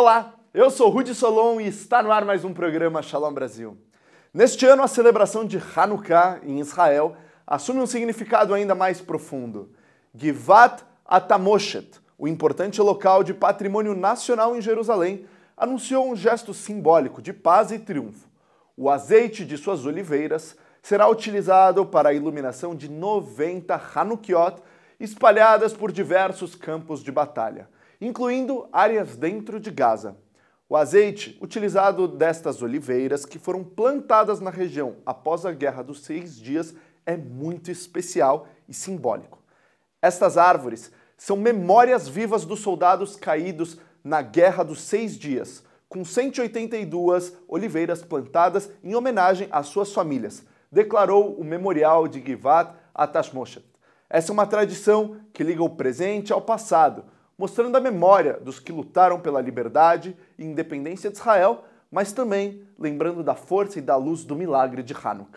Olá, eu sou Rudi Solon e está no ar mais um programa Shalom Brasil. Neste ano, a celebração de Hanukkah em Israel assume um significado ainda mais profundo. Givat Atamoshet, o importante local de patrimônio nacional em Jerusalém, anunciou um gesto simbólico de paz e triunfo. O azeite de suas oliveiras será utilizado para a iluminação de 90 Hanukkiot espalhadas por diversos campos de batalha, incluindo áreas dentro de Gaza. O azeite utilizado destas oliveiras, que foram plantadas na região após a Guerra dos Seis Dias, é muito especial e simbólico. Estas árvores são memórias vivas dos soldados caídos na Guerra dos Seis Dias, com 182 oliveiras plantadas em homenagem às suas famílias, declarou o Memorial de Givat Atashmoshet. Essa é uma tradição que liga o presente ao passado, mostrando a memória dos que lutaram pela liberdade e independência de Israel, mas também lembrando da força e da luz do milagre de Hanukkah.